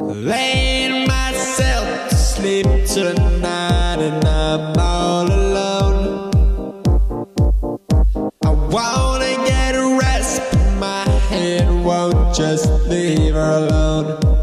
Laying myself to sleep tonight and I'm all alone. I wanna get a rest but my head won't just leave her alone.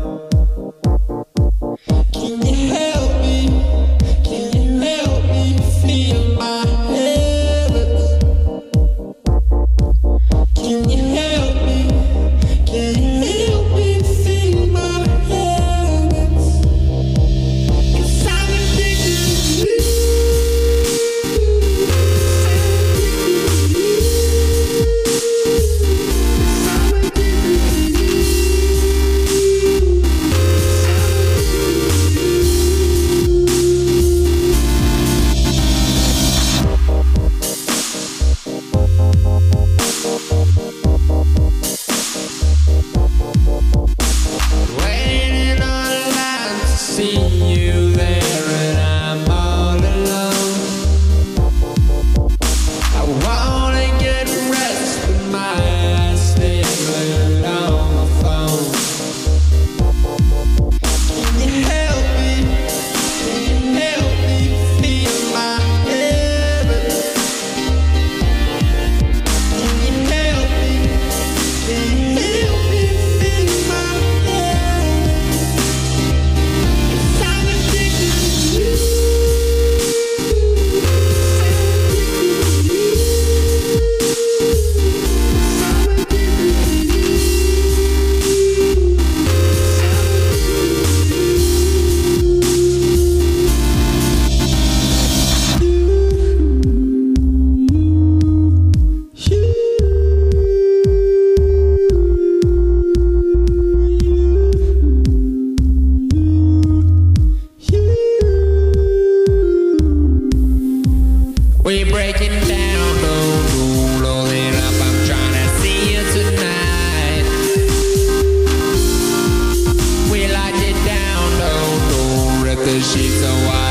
the sheets are.